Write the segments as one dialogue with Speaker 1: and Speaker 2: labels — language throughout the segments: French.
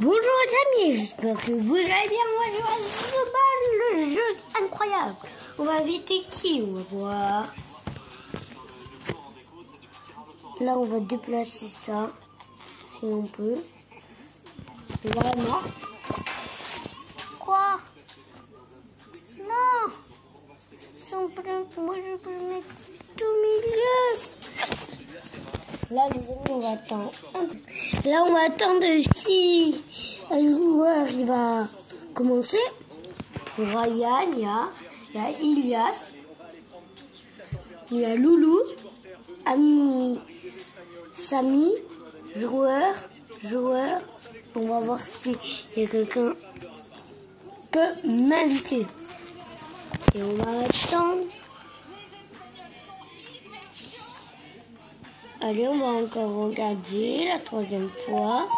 Speaker 1: Bonjour les amis, j'espère que vous allez bien. Moi je vais le jeu incroyable. On va inviter qui On va voir. Là on va déplacer ça, si on peut. Vraiment. Quoi Non Si on moi je peux le mettre tout milieu. Là, les amis, on va attendre. Là, on va attendre si un joueur il va commencer. Ryan, il y a, il y a Ilias, il y a Loulou, Ami, Samy, joueur, joueur. On va voir si y a quelqu'un peut m'inviter. Et on va attendre. Allez, on va encore regarder la troisième fois.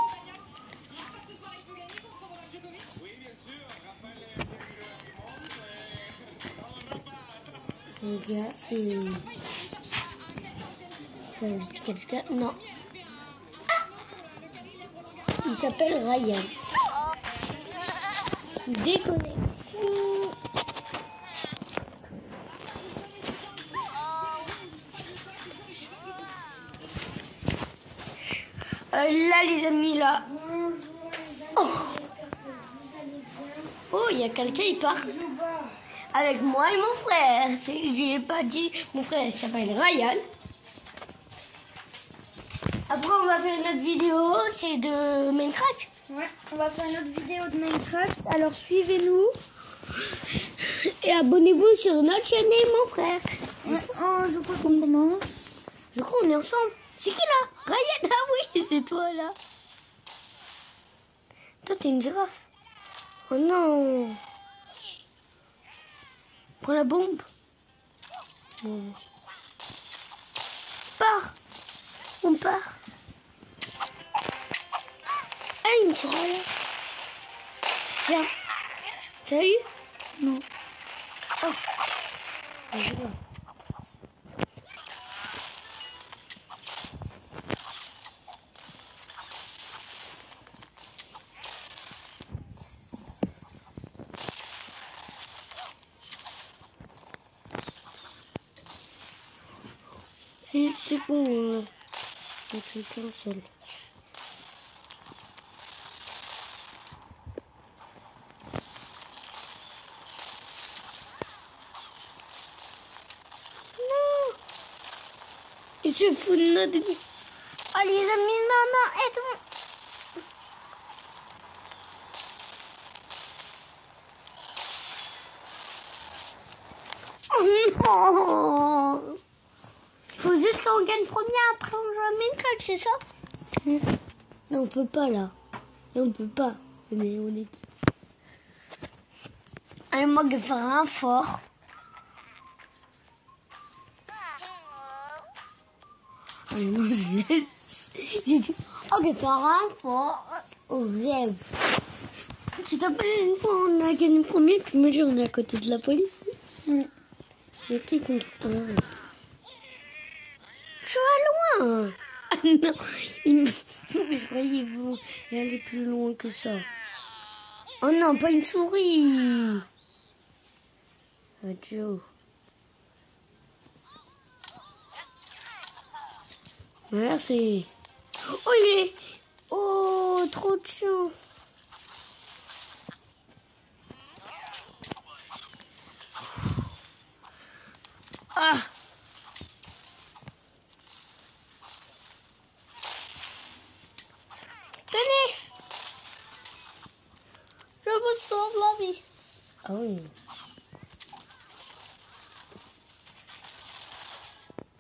Speaker 1: Regarde si... J'invite quelqu'un. Non. Ah Il s'appelle Ryan. Déconnexion. Là, les amis, là. Oh, oh il y a quelqu'un, il part. Avec moi et mon frère. Je lui ai pas dit. Mon frère s'appelle Ryan. Après, on va faire une autre vidéo. C'est de Minecraft.
Speaker 2: Ouais, on va faire une autre vidéo de Minecraft. Alors suivez-nous.
Speaker 1: Et abonnez-vous sur notre chaîne et mon frère.
Speaker 2: Ouais, oh, je crois qu'on commence.
Speaker 1: Je crois qu'on est ensemble. C'est qui là Ryan Ah oui, c'est toi là. Toi, t'es une girafe. Oh non. Prends la bombe. Bon. Part. On part. Ah, il me tire là. Tiens. Tu as eu?
Speaker 2: Non.
Speaker 1: Oh. C'est bon. Euh, je suis qu'un seul. Il se fout de notre gueule. Oh les amis, non, non, aide-moi. Oh non gagne premier, après on joue à Minecraft, c'est ça Non, on peut pas là. Non, on peut pas. On est, on est qui Allez, moi, je vais faire un fort. Allez, moi, je faire un fort au rêve. Tu t'appelles une fois, on a gagné premier, tu me dis, on est à côté de la police. Y a qui contre un je vais loin. Ah non, il je croyais vous aller plus loin que ça. Oh non, pas une souris. Joe. Merci. Oh, il est... Oh, trop de chou. Ah Tenez Je vous sauve la vie. Ah oui.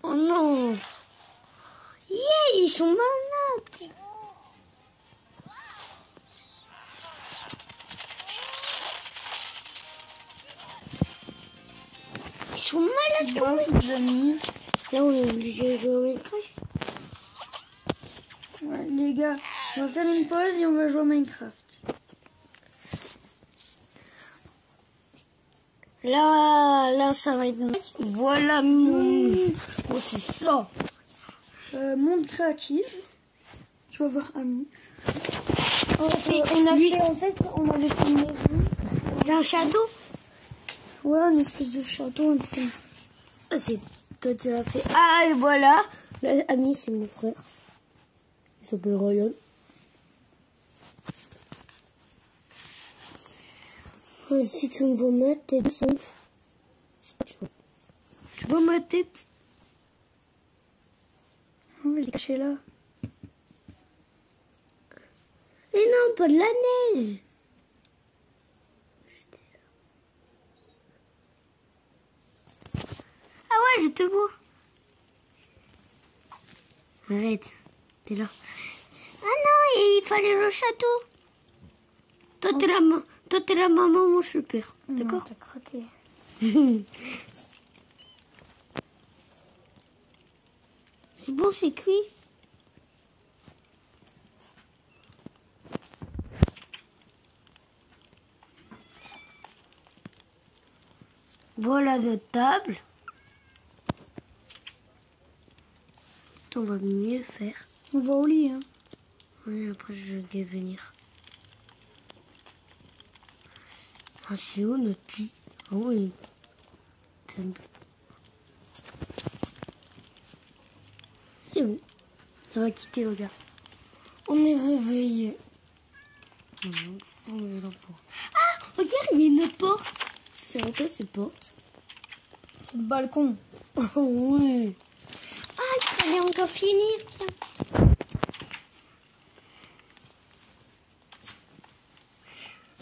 Speaker 1: Oh non Yeah, ils sont malades Ils sont malades
Speaker 2: les amis.
Speaker 1: Là, on est obligé de jouer
Speaker 2: les gars, on va faire une pause et on va jouer à Minecraft.
Speaker 1: Là, là, ça va être... Voilà mon... Oh, c'est ça
Speaker 2: Euh, monde créatif. Tu vas voir Ami.
Speaker 1: Fait
Speaker 2: on a fait, en fait, on avait fait une maison.
Speaker 1: C'est un château?
Speaker 2: Ouais, une espèce de château, un truc comme ça.
Speaker 1: Ah, C'est toi tu l'as fait. Ah et voilà. L'ami c'est mon frère. Il s'appelle Ryan. Si tu me vois ma tête, tu vois. Ma tête
Speaker 2: Oh, il est caché là.
Speaker 1: Mais non, pas de la neige. Ah ouais, je te vois. Arrête, t'es là. Ah non, il fallait le château. Toi, t'es ma- toi, t'es la maman, moi, je suis le père. D'accord
Speaker 2: Non, T'as craqué.
Speaker 1: C'est bon, c'est cuit. Voilà notre table. On va mieux faire.
Speaker 2: On va au lit, hein.
Speaker 1: Ouais, après je vais venir. Ah, c'est où notre lit Ah oui. C'est C'est où Ça va quitter le gars. On est réveillé. Ah, regarde, il y a une porte. C'est quoi cette porte?
Speaker 2: C'est le balcon.
Speaker 1: Oh oui. Ah, il fallait encore finir, tiens.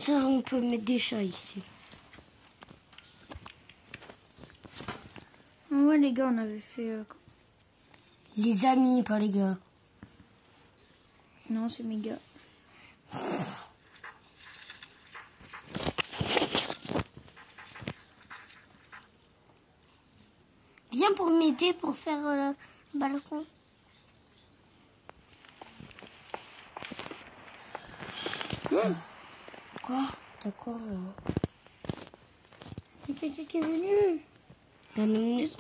Speaker 1: Ça, on peut mettre des chats ici.
Speaker 2: Ouais, les gars, on avait fait. euh,
Speaker 1: Les amis, pas les gars.
Speaker 2: Non, c'est mes gars.
Speaker 1: Viens pour m'aider pour faire euh, le balcon. Quoi T'as quoi là
Speaker 2: Mais quelqu'un qui est venu?
Speaker 1: Il y a maison.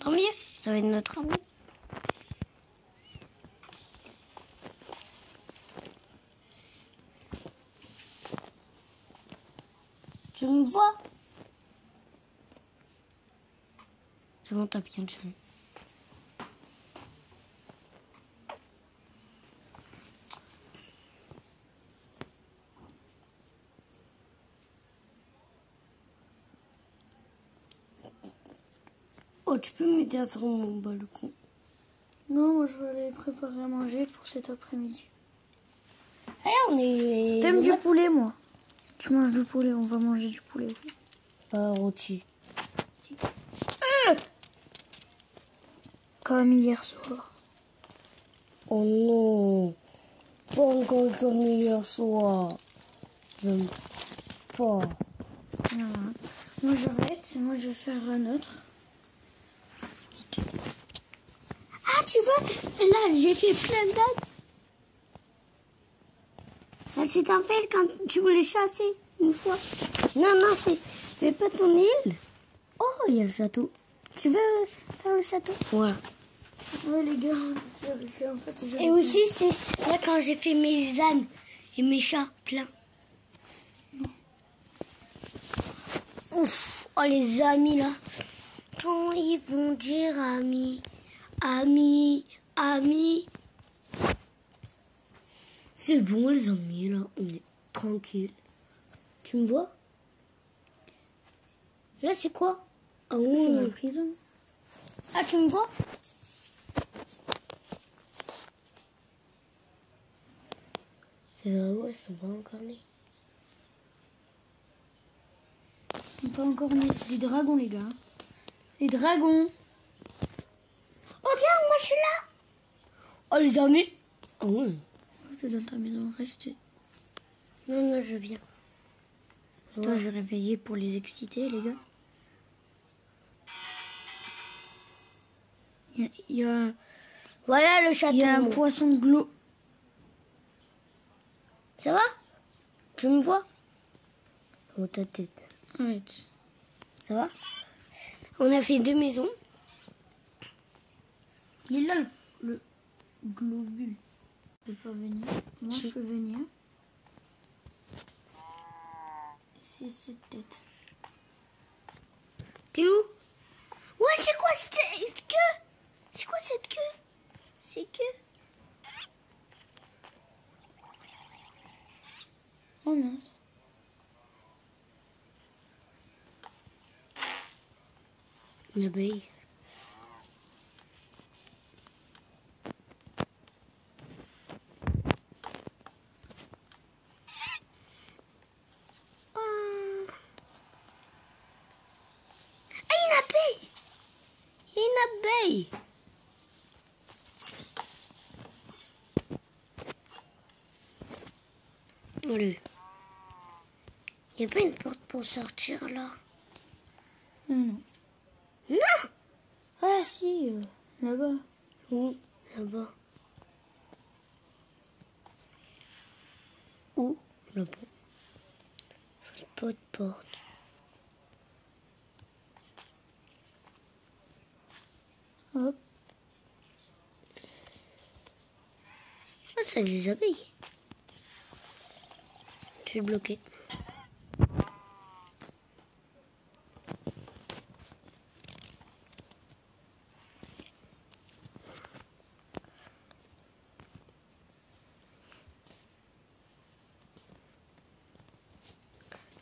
Speaker 1: Tant mieux, ça va être notre ami. Tu me vois? C'est bon, t'as bien chérie. Oh, tu peux m'aider à faire mon balcon
Speaker 2: Non, moi, je vais aller préparer à manger pour cet après-midi.
Speaker 1: Eh, on est...
Speaker 2: T'aimes du poulet, moi? Tu manges du poulet, on va manger du poulet. oui.
Speaker 1: Pas rôti.
Speaker 2: Comme hier soir.
Speaker 1: Oh non, pas encore comme hier soir. J'aime pas.
Speaker 2: Voilà. Moi, j'arrête. Moi, je vais faire un autre.
Speaker 1: Ah, tu vois, là, j'ai fait plein d'ânes. Ah, C'est un fait quand tu voulais chasser une fois. Non, non, c'est. Fais pas ton île. Oh, il y a le château. Tu veux faire le château? Voilà.
Speaker 2: Ouais, les gars, fait en fait.
Speaker 1: Et aussi, c'est là quand j'ai fait mes ânes et mes chats pleins. Ouf, oh les amis là. Quand ils vont dire amis, amis, amis. C'est bon les amis là, on est tranquille. Tu me vois? Là c'est quoi? Ah oui.
Speaker 2: la prison?
Speaker 1: Ah tu me vois? C'est vrai, ouais, ils sont pas encore nés.
Speaker 2: Ils sont pas encore nés, c'est des dragons, les gars. Les dragons.
Speaker 1: Regarde, moi je suis là. Oh, les amis. Ah ouais.
Speaker 2: T'es dans ta maison, reste.
Speaker 1: Non, non, je viens.
Speaker 2: Toi, je vais réveiller pour les exciter, les gars. Il y a, il y a,
Speaker 1: Voilà le château.
Speaker 2: il y a un poisson l'eau.
Speaker 1: Ça va? Tu me vois? Oh, ta tête.
Speaker 2: Arrête.
Speaker 1: Ça va? On a fait deux maisons.
Speaker 2: Il est là, le, le globule. peux pas venir. Moi, je peux venir. C'est cette tête.
Speaker 1: T'es où? Ouais, c'est quoi cette queue? C'est quoi cette queue? C'est queue?
Speaker 2: Oh mince.
Speaker 1: Une abeille. Ah, Ah, il y a une abeille Il Allez. N'y a pas une porte pour sortir là?
Speaker 2: Non.
Speaker 1: Non
Speaker 2: Ah si, euh, là-bas.
Speaker 1: Où Là-bas. Où? Là-bas. Pas de porte. C'est des bloqué.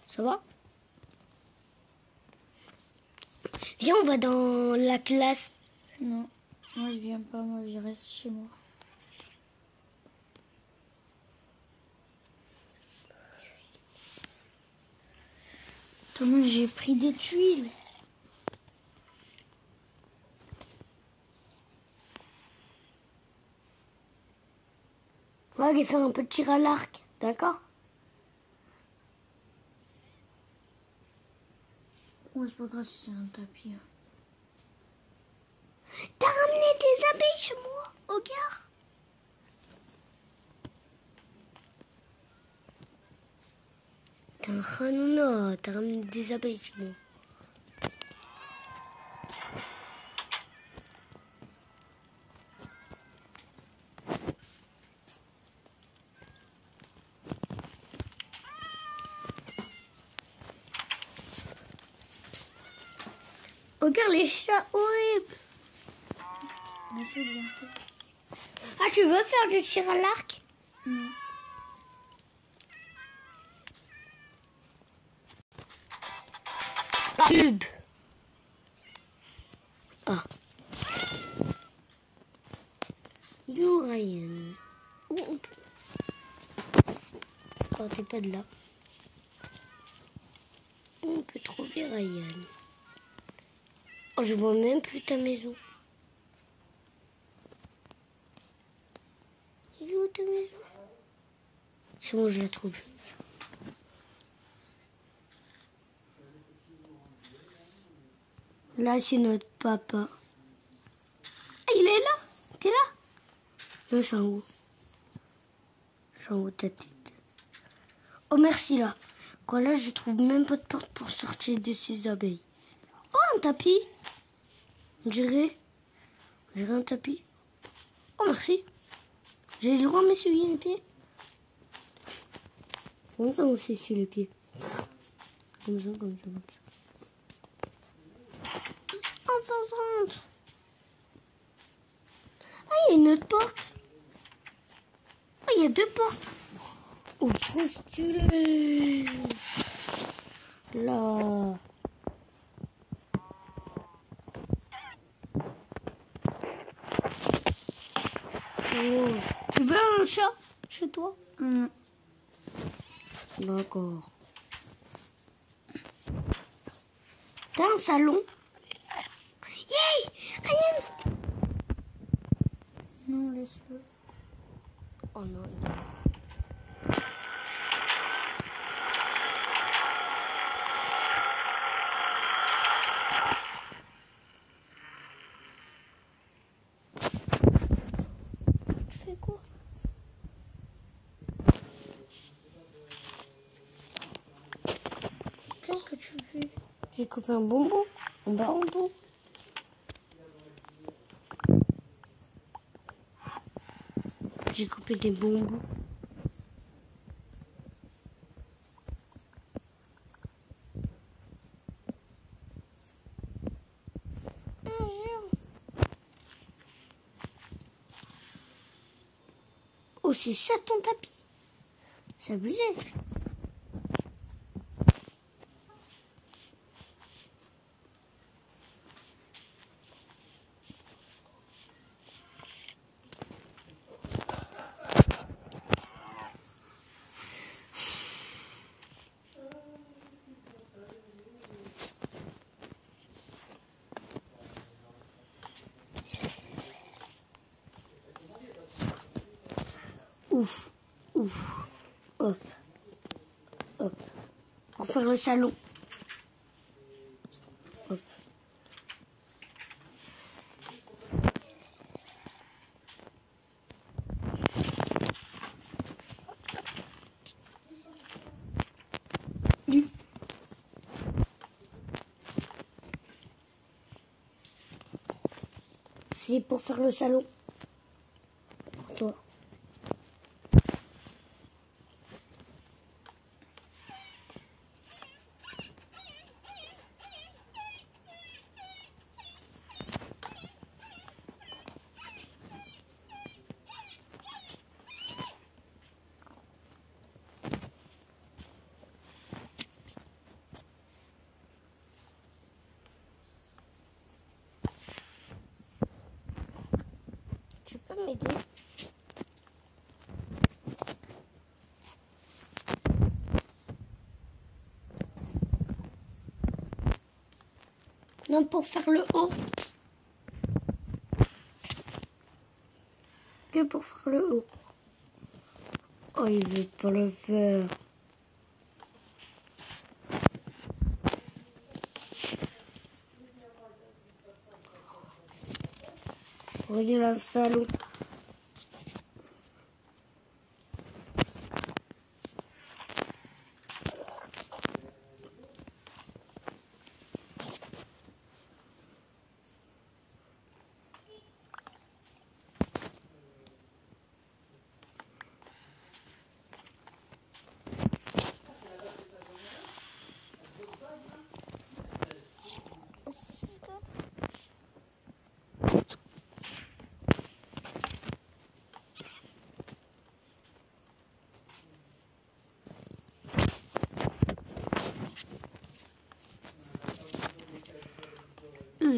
Speaker 1: Ça va? Viens, on va dans la classe.
Speaker 2: Non. Moi, je viens pas. Moi, je reste chez moi. Comment j'ai pris des tuiles
Speaker 1: On va faire un peu de tir à l'arc, d'accord
Speaker 2: Ouais, c'est pas grave si c'est un tapis. hein.
Speaker 1: T'as ramené des abeilles chez moi, au gare T'es un ranouna, t'as ramené des abeilles chez moi. Regarde les chats horribles. Ah, tu veux faire du tir à l'arc? Pub. Ah. You Ryan. On peut... Partez pas de là. On peut trouver Ryan? Oh, je vois même plus ta maison. Il est où ta maison? C'est bon, je la trouve. Là, c'est notre papa. Ah, il est là T'es là en haut de ta tête. Oh, merci, là. Quoi, là, je trouve même pas de porte pour sortir de ces abeilles. Oh, un tapis On dirait... Un tapis. Oh, merci. J'ai le droit de m'essuyer les pieds Comme ça, on s'essuie les pieds. Comme ça, comme ça. Enfin, rentre. Ah, il y a une autre porte. Ah, il y a deux portes. Oh, trop stylé. Là? Oh. Tu veux un chat chez toi?
Speaker 2: Non.
Speaker 1: D'accord. T'as un salon?
Speaker 2: Non, laisse-le.
Speaker 1: Oh non, il est fais quoi?
Speaker 2: Qu'est-ce que tu fais?
Speaker 1: J'ai coupé un bonbon, un bonbon. J'ai coupé des jour. Oh, c'est ça ton tapis. C'est abusé. Ouf, ouf, hop, hop. Pour faire le salon. Hop. C'est pour faire le salon. Pour toi. Tu Non, pour faire le haut. Que pour faire le haut. Oh, il veut pas le faire. Regarde le salon.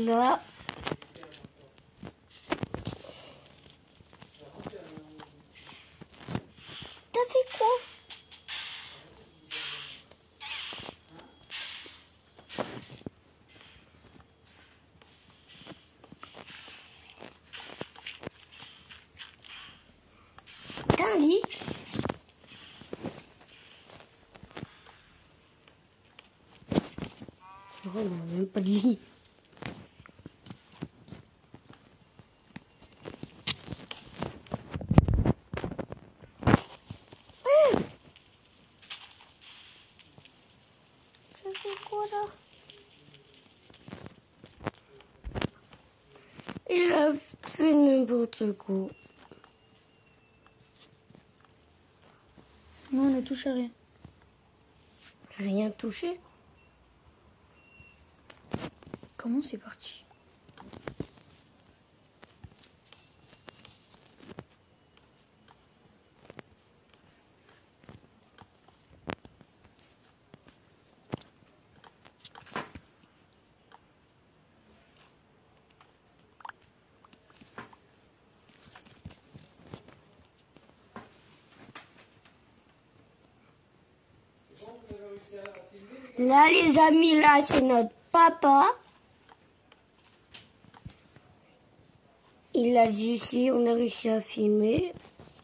Speaker 1: Là. T'as fait quoi? T'as un lit? Je même pas de lit. Ça Il a fait n'importe quoi.
Speaker 2: Non, on ne touche à rien.
Speaker 1: J'ai rien touché?
Speaker 2: Comment c'est parti?
Speaker 1: Là, les amis, là, c'est notre papa. Il a dit ici, on a réussi à filmer.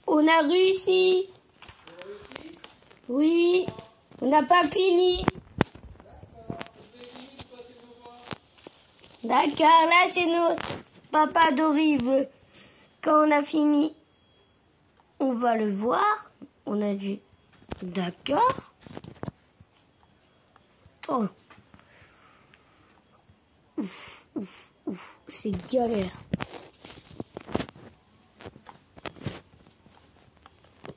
Speaker 1: On a réussi. Oui, on n'a pas fini. D'accord, là, c'est notre papa d'Orive. Quand on a fini, on va le voir. On a dit, d'accord. C'est galère.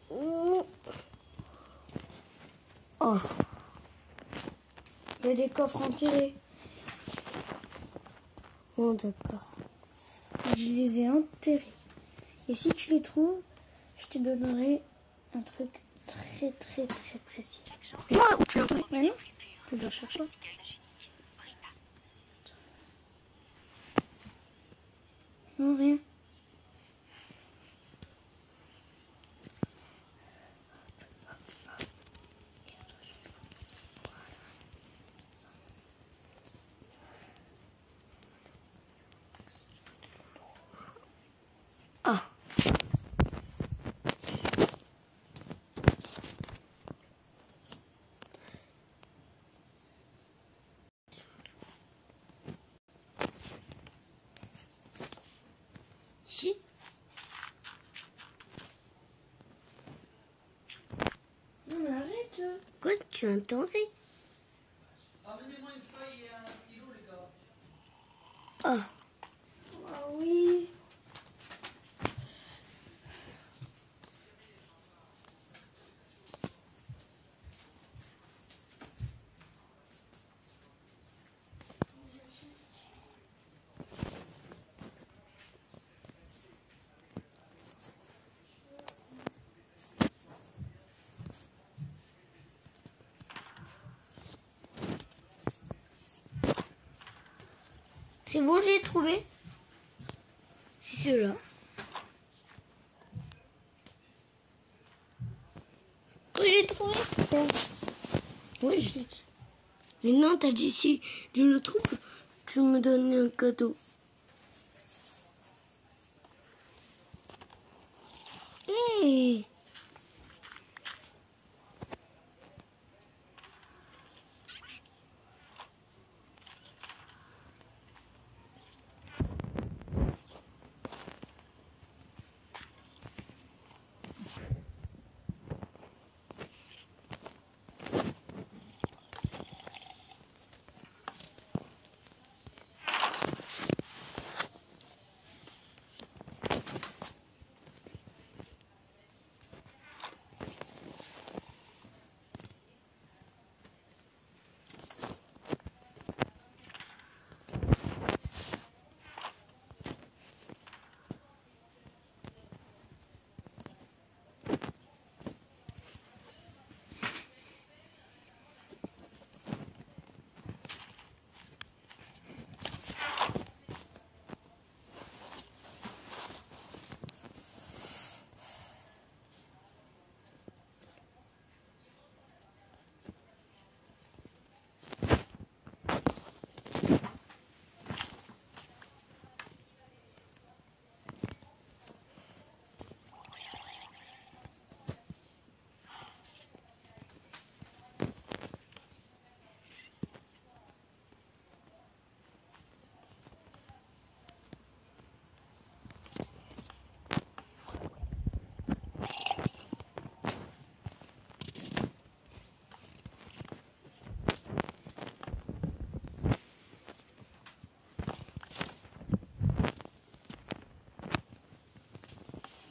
Speaker 1: Oh.
Speaker 2: Il y a des coffres enterrés.
Speaker 1: Oh, d'accord.
Speaker 2: Je les ai enterrés. Et si tu les trouves, je te donnerai un truc très très très précis.
Speaker 1: Moi, tu l'as entendu
Speaker 2: Je dois chercher. Non, rien.
Speaker 1: Ah. Si.
Speaker 2: Non, mais arrête.
Speaker 1: Quoi, tu entendais
Speaker 3: Amenez-moi une feuille et un stylo, les gars.
Speaker 1: Ah.
Speaker 2: Ah oui.
Speaker 1: C'est bon, j'ai trouvé. C'est celui-là. Oui, j'ai trouvé. Oui, je Mais non, t'as dit si je le trouve, tu me donnes un cadeau. Hé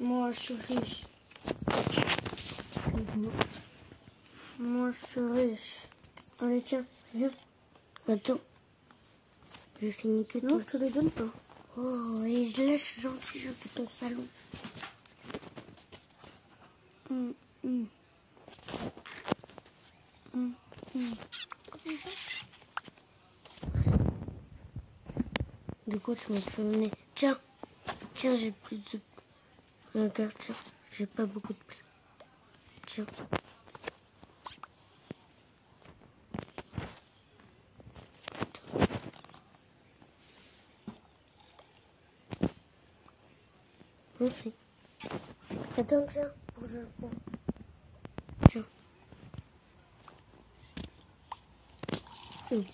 Speaker 2: Moi, je suis riche. Moi, je suis riche. Allez, tiens, viens.
Speaker 1: Attends. Je finis que
Speaker 2: Non, je te les donne pas.
Speaker 1: Oh, et je lâche gentil, je fais ton salon.
Speaker 2: Hum, hum.
Speaker 1: De quoi tu m'as promené Tiens, tiens, j'ai plus de... Regarde, tiens, j'ai pas beaucoup de place. Tiens. Merci. Attends, tiens, pour que je le prends. Tiens. Oui.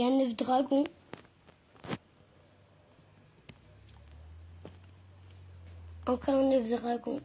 Speaker 1: Il y a neuf dragons. Encore neuf dragons.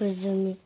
Speaker 1: resume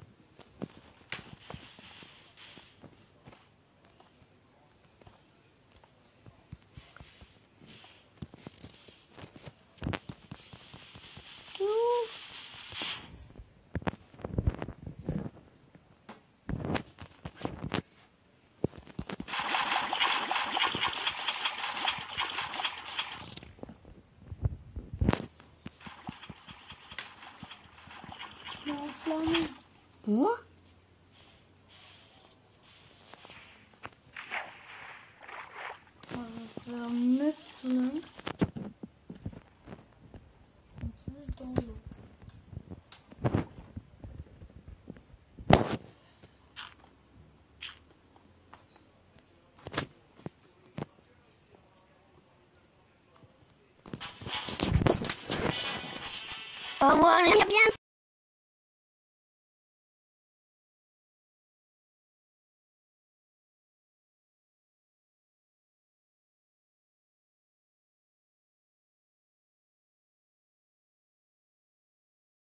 Speaker 1: one.